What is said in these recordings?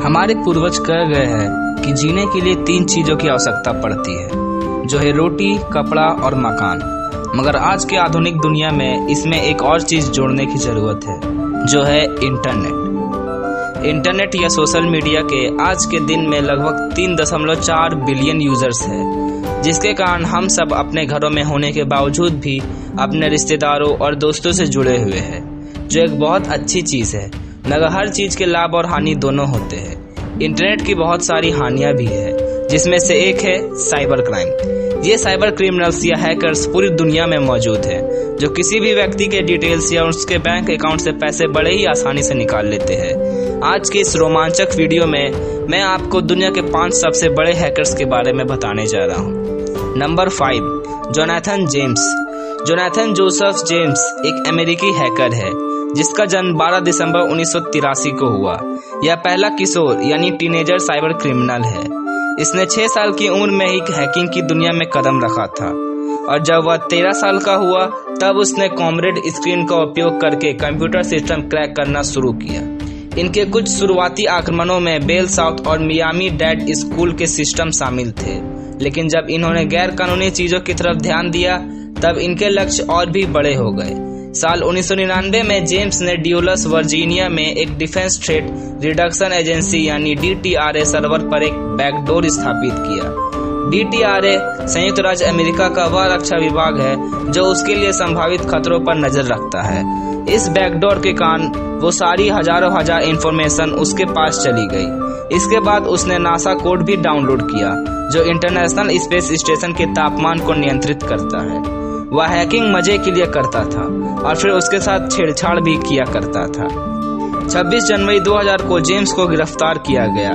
हमारे पूर्वज कह गए हैं कि जीने के लिए तीन चीज़ों की आवश्यकता पड़ती है, जो है रोटी, कपड़ा और मकान। मगर आज के आधुनिक दुनिया में इसमें एक और चीज़ जोड़ने की ज़रूरत है, जो है इंटरनेट। इंटरनेट या सोशल मीडिया के आज के दिन में लगभग तीन दशमलव चार बिलियन यूज़र्स है, जिसके कारण हम सब अपने घरों में होने के बावजूद भी अपने रिश्तेदारों और दोस्तों से जुड़े हुए हैं, जो एक बहुत अच्छी चीज़ है। मगर हर चीज़ के लाभ और हानि दोनों होते हैं। इंटरनेट की बहुत सारी हानियाँ भी है, जिसमें से एक है साइबर क्राइम। ये साइबर क्रिमिनल्स या हैकर्स पूरी दुनिया में मौजूद है, जो किसी भी व्यक्ति के डिटेल्स या उसके बैंक अकाउंट से पैसे बड़े ही आसानी से निकाल लेते हैं। आज के इस रोमांचक वीडियो में मैं आपको दुनिया के पाँच सबसे बड़े हैकर्स के बारे में बताने जा रहा हूँ। Number five, Jonathan James. Jonathan Joseph James एक अमेरिकी हैकर है। जिसका जन्म 12 दिसंबर उन्नीस सौ तिरासी को हुआ। यह पहला किशोर, यानी टीनेजर साइबर क्रिमिनल है। इसने छह साल की उम्र में ही हैकिंग की दुनिया में कदम रखा था। और जब वह तेरह साल का हुआ, तब उसने कॉमरेड स्क्रीन का उपयोग करके कंप्यूटर सिस्टम क्रैक करना शुरू किया। इनके कुछ शुरुआती आक्रमणों में बेल साउथ और मियामी डैड स्कूल के सिस्टम शामिल थे। लेकिन जब इन्होंने गैर कानूनी चीज़ों की तरफ़ ध्यान दिया, तब इनके लक्ष्य और भी बड़े हो गए। साल 1999 में जेम्स ने ड्यूलस वर्जीनिया में एक डिफेंस थ्रेट रिडक्शन एजेंसी यानी डीटीआरए सर्वर पर एक बैकडोर स्थापित किया। डीटीआरए संयुक्त राज्य अमेरिका का वह रक्षा विभाग है जो उसके लिए संभावित खतरों पर नज़र रखता है। इस बैकडोर के कारण वो सारी हज़ारों हज़ार इंफॉर्मेशन उसके पास चली गई। इसके बाद उसने नासा कोड भी डाउनलोड किया, जो इंटरनेशनल स्पेस स्टेशन के तापमान को नियंत्रित करता है। वह हैकिंग मज़े के लिए करता था और फिर उसके साथ छेड़छाड़ भी किया करता था। 26 जनवरी 2000 को जेम्स को गिरफ़्तार किया गया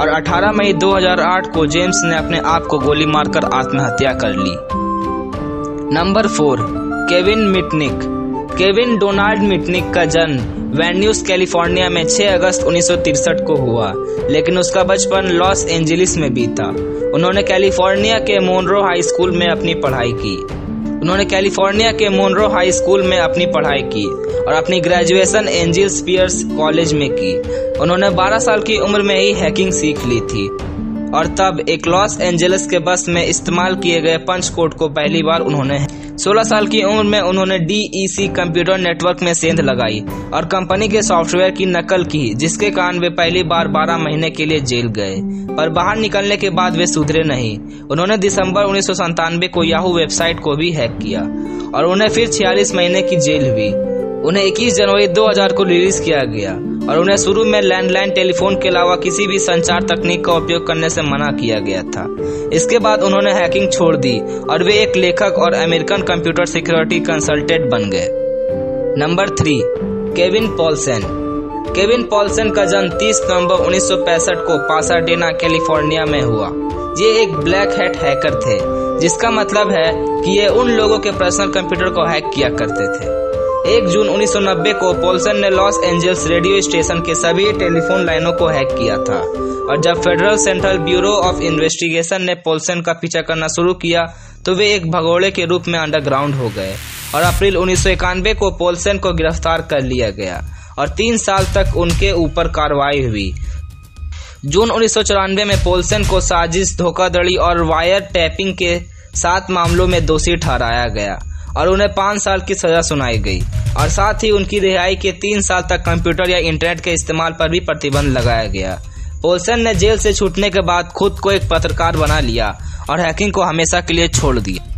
और 18 मई 2008 को जेम्स ने अपने आप को गोली मारकर आत्महत्या कर ली। Number four, Kevin Mitnick. Kevin Donald Mitnick का जन्म वेन्यूज कैलिफ़ोर्निया में 6 अगस्त उन्नीस को हुआ, लेकिन उसका बचपन लॉस एंजलिस में बीता। उन्होंने कैलिफ़ोर्निया के मोनरो हाई स्कूल में अपनी पढ़ाई की। उन्होंने कैलिफ़ोर्निया के मोनरो हाई स्कूल में अपनी पढ़ाई की और अपनी ग्रेजुएशन एंजिल स्पियर्स कॉलेज में की। उन्होंने 12 साल की उम्र में ही हैकिंग सीख ली थी। और तब एक लॉस एंजलिस के बस में इस्तेमाल किए गए पंच कोड को पहली बार उन्होंने 16 साल की उम्र में उन्होंने डीईसी कंप्यूटर नेटवर्क में सेंध लगाई और कंपनी के सॉफ्टवेयर की नकल की, जिसके कारण वे पहली बार 12 महीने के लिए जेल गए। पर बाहर निकलने के बाद वे सुधरे नहीं। उन्होंने दिसंबर उन्नीस को याहू वेबसाइट को भी हैक किया और उन्हें फिर छियालीस महीने की जेल हुई। उन्हें 21 जनवरी 2000 को रिलीज़ किया गया। और उन्हें शुरू में लैंडलाइन टेलीफोन के अलावा किसी भी संचार तकनीक का उपयोग करने से मना किया गया था। इसके बाद उन्होंने हैकिंग छोड़ दी और वे एक लेखक और अमेरिकन कंप्यूटर सिक्योरिटी कंसल्टेंट बन गए। Number three, Kevin Poulsen. Kevin Poulsen का जन्म 30 नवंबर उन्नीस को पासाडेना, कैलिफ़ोर्निया में हुआ। ये एक ब्लैक हैट हैकर थे, जिसका मतलब है कि ये उन लोगों के पर्सनल कंप्यूटर को हैक किया करते थे। एक जून 1990 को पोल्सन ने लॉस एंजल्स रेडियो स्टेशन के सभी टेलीफोन लाइनों को हैक किया था। और जब Federal Central Bureau of Investigation ने पोल्सन का पीछा करना शुरू किया तो वे एक भगोड़े के रूप में अंडरग्राउंड हो गए। और अप्रैल उन्नीस सौ इक्यानवे को पोल्सन को गिरफ़्तार कर लिया गया। और तीन साल तक उनके ऊपर कार्रवाई हुई। जून उन्नीस सौ चौरानबे में पोल्सन को साजिश, धोखाधड़ी और वायर टैपिंग के सात मामलों में दोषी ठहराया गया। और उन्हें पाँच साल की सजा सुनाई गई। और साथ ही उनकी रिहाई के तीन साल तक कंप्यूटर या इंटरनेट के इस्तेमाल पर भी प्रतिबंध लगाया गया। पोल्सन ने जेल से छूटने के बाद खुद को एक पत्रकार बना लिया और हैकिंग को हमेशा के लिए छोड़ दिया।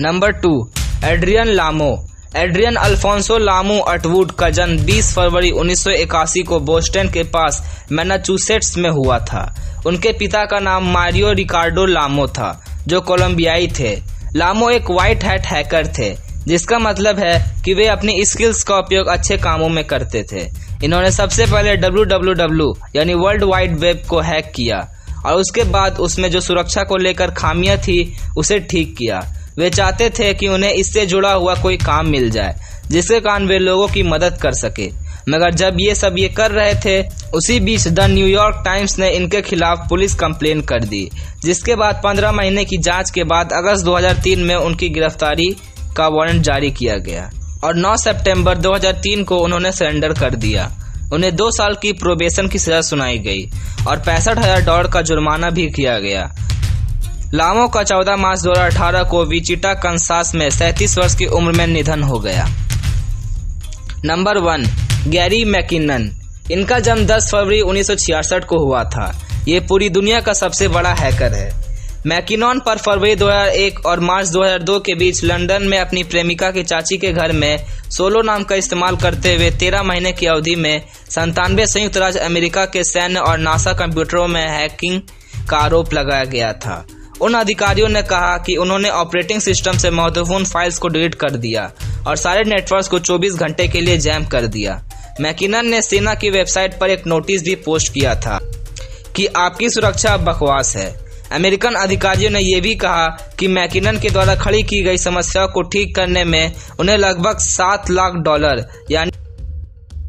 Number two, Adrian Lamo. Adrian Alfonso Lamo Atwood का जन्म 20 फरवरी 1981 को बोस्टन के पास मैनाचुसेट्स में हुआ था। उनके पिता का नाम मारियो रिकार्डो लामो था, जो कोलंबियाई थे। लामो एक व्हाइट हैट हैकर थे, जिसका मतलब है कि वे अपनी स्किल्स का उपयोग अच्छे कामों में करते थे। इन्होंने सबसे पहले डब्ल्यू यानी वर्ल्ड वाइड वेब को हैक किया, और उसके बाद उसमें जो सुरक्षा को लेकर खामियाँ थी, उसे ठीक किया। वे चाहते थे कि उन्हें इससे जुड़ा हुआ कोई काम मिल जाए, जिसके कारण वे लोगों की मदद कर सके। मगर जब ये सब ये कर रहे थे, उसी बीच द न्यूयॉर्क टाइम्स ने इनके खिलाफ पुलिस कंप्लेन कर दी, जिसके बाद 15 महीने की जाँच के बाद अगस्त 2003 में उनकी गिरफ्तारी का वारंट जारी किया गया, और 9 सितंबर 2003 को उन्होंने सरेंडर कर दिया। उन्हें दो साल की प्रोबेशन की सजा सुनाई गई, और पैंसठ हज़ार डॉलर का जुर्माना भी किया गया। लामो का 14 मार्च 2018 को विचिटा, कंसास में सैंतीस वर्ष की उम्र में निधन हो गया। नंबर वन गैरी मैकिनन इनका जन्म 10 फरवरी 1966 को हुआ था। ये पूरी दुनिया का सबसे बड़ा हैकर है। मैकिनॉन पर फरवरी 2001 और मार्च 2002 के बीच लंदन में अपनी प्रेमिका की चाची के घर में सोलो नाम का इस्तेमाल करते हुए तेरह महीने की अवधि में संतानवे संयुक्त राज्य अमेरिका के सैन्य और नासा कंप्यूटरों में हैकिंग का आरोप लगाया गया था। उन अधिकारियों ने कहा कि उन्होंने ऑपरेटिंग सिस्टम से महत्वपूर्ण फाइल्स को डिलीट कर दिया और सारे नेटवर्क्स को 24 घंटे के लिए जैम कर दिया। मैकिनन ने सेना की वेबसाइट पर एक नोटिस भी पोस्ट किया था कि आपकी सुरक्षा बकवास है। अमेरिकन अधिकारियों ने यह भी कहा कि मैकिनन के द्वारा खड़ी की गई समस्या को ठीक करने में उन्हें लगभग सात लाख डॉलर, यानी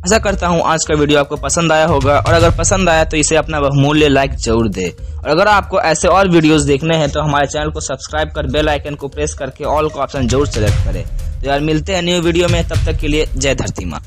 आशा करता हूँ आज का वीडियो आपको पसंद आया होगा, और अगर पसंद आया तो इसे अपना बहुमूल्य लाइक ज़रूर दे। और अगर आपको ऐसे और वीडियोस देखने हैं तो हमारे चैनल को सब्सक्राइब कर बेल आइकन को प्रेस करके ऑल का ऑप्शन ज़रूर सेलेक्ट करें। तो यार, मिलते हैं न्यू वीडियो में, तब तक के लिए जय धरती माँ।